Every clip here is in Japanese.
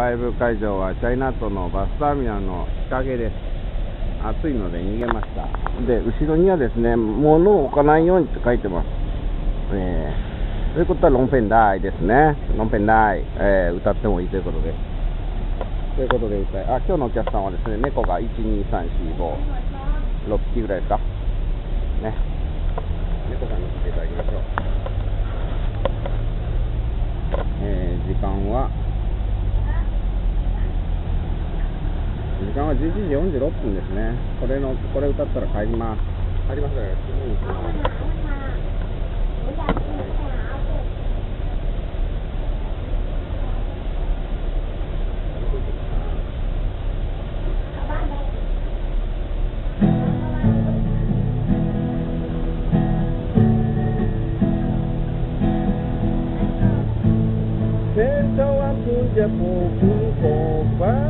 ライブ会場はチャイナ島のバスターミナルの日陰です。暑いので逃げました。で、後ろにはですね、物を置かないようにって書いてます。えー、ということはロンペンダイですね。ロンペンダイ、えー、歌ってもいいということで。ということで歌い、あ、今日のお客さんはですね、猫が1、2、3、4、5、6匹ぐらいですか。ね。猫さんに来ていただきましょう。えー、時間は、時間は11時46分ですね。これの、これ歌ったら帰ります。帰りますから、すぐに行きます。Senta a puja po kun ko pa mi ve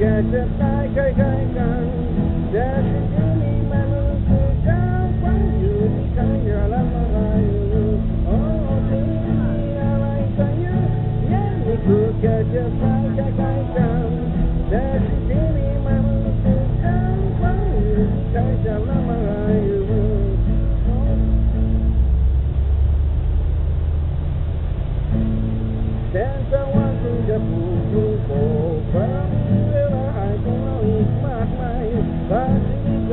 Catch a fire. 千山万水ะ不如าคื了จะพูดกับโกงความรู้เรื่องระหายของเราอีกมากมายแต่จริงจ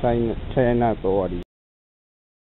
チャイナと終わり。